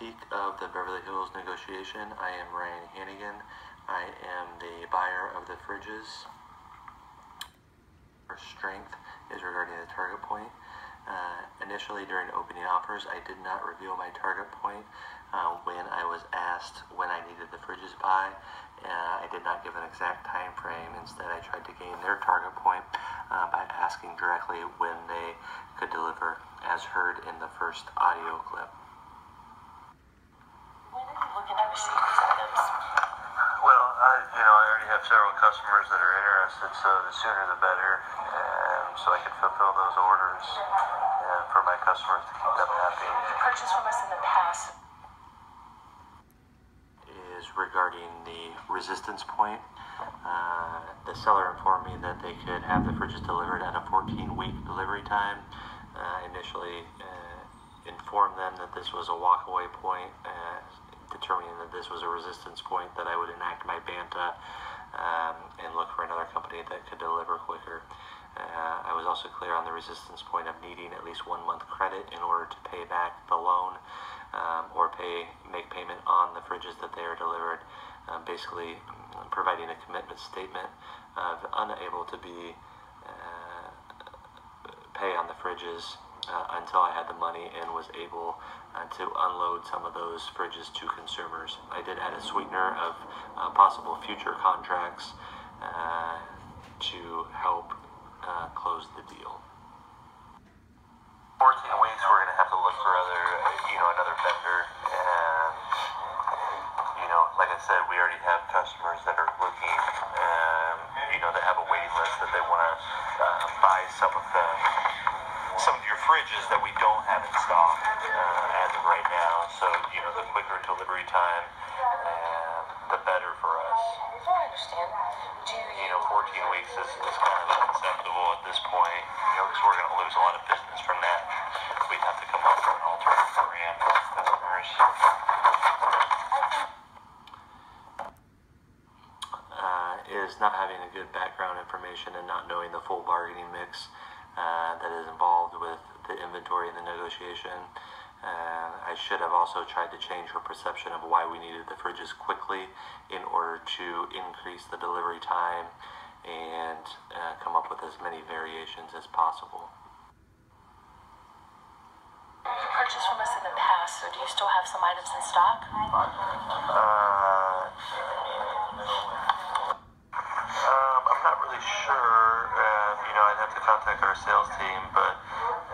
critique of the Beverly Hills negotiation. I am Ryan Hanigan. I am the buyer of the fridges. Our strength is regarding the target point. Uh, initially, during opening offers, I did not reveal my target point uh, when I was asked when I needed the fridges by. Uh, I did not give an exact time frame. Instead, I tried to gain their target point uh, by asking directly when they could deliver, as heard in the first audio clip. When are you looking to receive these items? Well, I, you know, I already have several customers that are interested, so the sooner the better, and so I can fulfill those orders and for my customers to keep them happy. You purchased from us in the past. is regarding the resistance point. Uh, the seller informed me that they could have the fridges delivered at a 14 week delivery time. Uh, initially, uh, informed them that this was a walkaway point, uh, determining that this was a resistance point, that I would enact my BANTA um, and look for another company that could deliver quicker. Uh, I was also clear on the resistance point of needing at least one month credit in order to pay back the loan um, or pay make payment on the fridges that they are delivered. Um, basically, providing a commitment statement of unable to be uh, pay on the fridges uh, until I had the money and was able uh, to unload some of those fridges to consumers. I did add a sweetener of uh, possible future contracts uh, to help uh, close the deal. 14 weeks, we're going to have to look for other, you know, another vendor, and you know, like I said, we already have customers that are looking, um, you know, that have a waiting list that they want to uh, buy some of the some of your fridges that we don't have in stock uh, as of right now. So you know, the quicker delivery time, um, the better for us. I understand. Do you, You know, 14 weeks is, is kind of unacceptable at this point, you know, because we're going to lose a lot of business from that. We'd have to come up with an alternative for customers. uh, is not having a good background information and not knowing the full bargaining mix uh, that is involved with the inventory and the negotiation. Uh, I should have also tried to change her perception of why we needed the fridges quickly in order to increase the delivery time and uh, come up with as many variations as possible. you purchased from us in the past, so do you still have some items in stock? Uh, um, I'm not really sure. Um, you know, I'd have to contact our sales team, but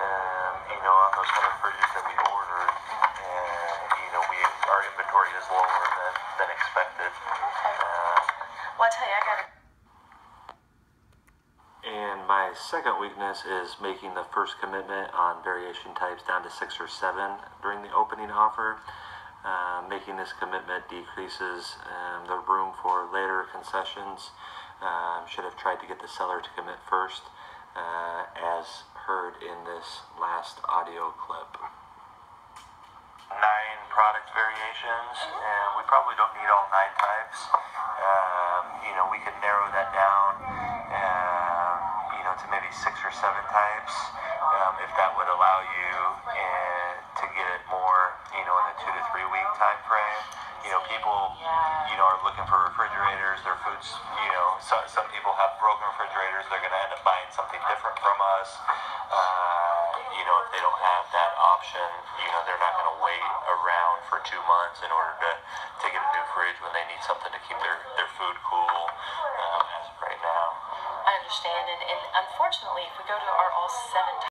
um, you know, on those hundred fridges that we ordered, and you know, we our inventory is lower than than expected. Uh, Well, I tell you, I got to. And my second weakness is making the first commitment on variation types down to six or seven during the opening offer. Uh, making this commitment decreases um, the room for later concessions. Um, should have tried to get the seller to commit first, uh, as heard in this last audio clip. nine product variations, and we probably don't need all nine types. Um, you know, we could narrow that down, to maybe six or seven types, um, if that would allow you uh, to get it more, you know, in a two to three week time frame. You know, people, you know, are looking for refrigerators. Their foods, you know, some some people have broken refrigerators. They're going to end up buying something different from us. Uh, you know, if they don't have that option, you know, they're not going to wait around for two months in order to, to get a new fridge when they need something to keep their, their food cool understand, and, and unfortunately, if we go to our all seven